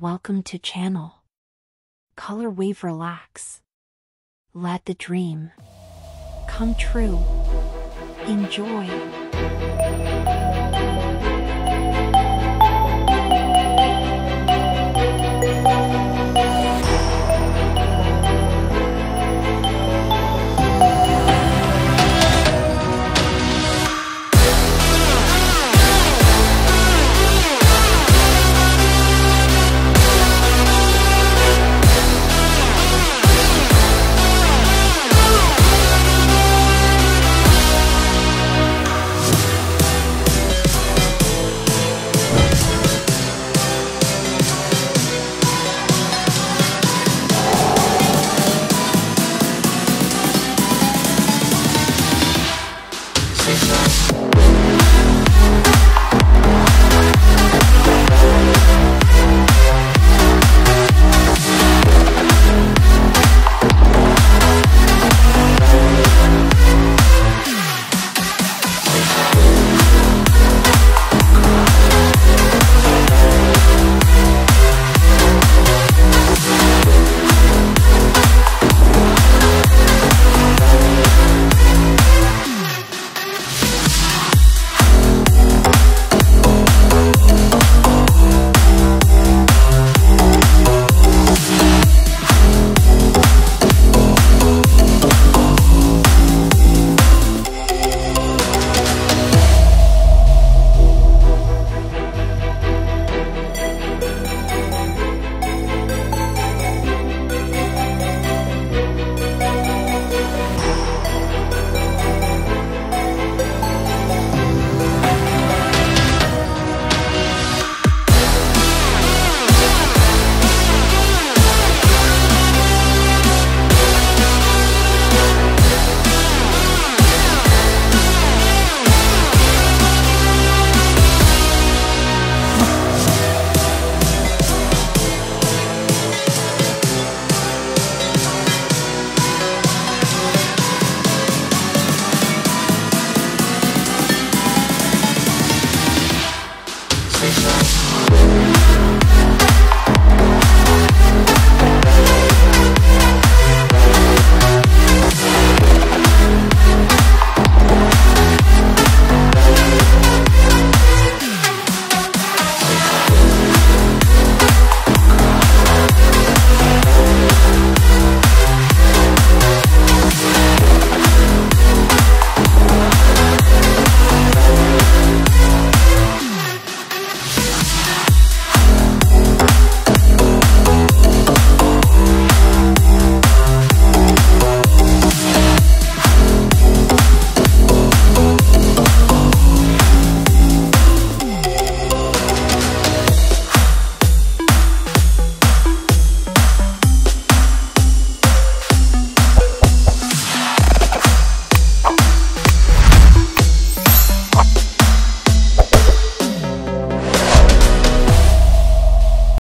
Welcome to channel. Color Wave Relax. Let the dream come true. Enjoy.